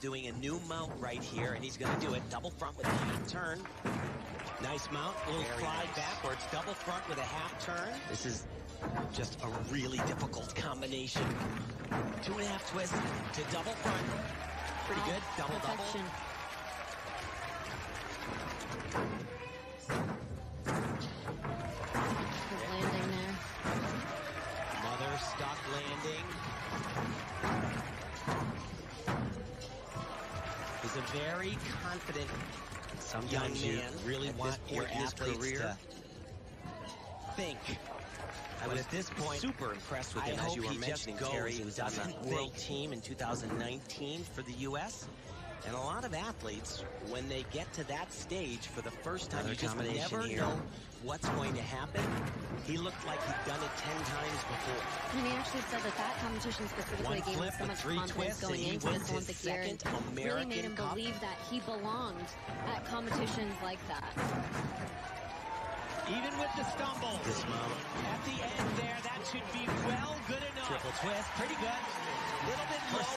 doing a new mount right here, and he's going to do it double front with a half turn. Nice mount, a little Very slide nice. backwards, double front with a half turn. This is just a really difficult combination. Two and a half twist to double front. Pretty good, double double. perfection. Good He's a very confident Sometimes young you man. really at want your point in his athletes career to think. I was at this point, super impressed with him, hope as you were mentioning, goes Terry. He was on the world team in 2019 for the U.S. And a lot of athletes, when they get to that stage for the first time, Another you just never here. know what's going to happen. He looked like he'd done it 10 times before. And he actually said that that competition specifically One gave him so much confidence going into wins this Olympic year and second really made him Cup. believe that he belonged at competitions like that. Even with the stumble. Dismount. At the end there, that should be well good enough. Triple twist, pretty good. Little bit low.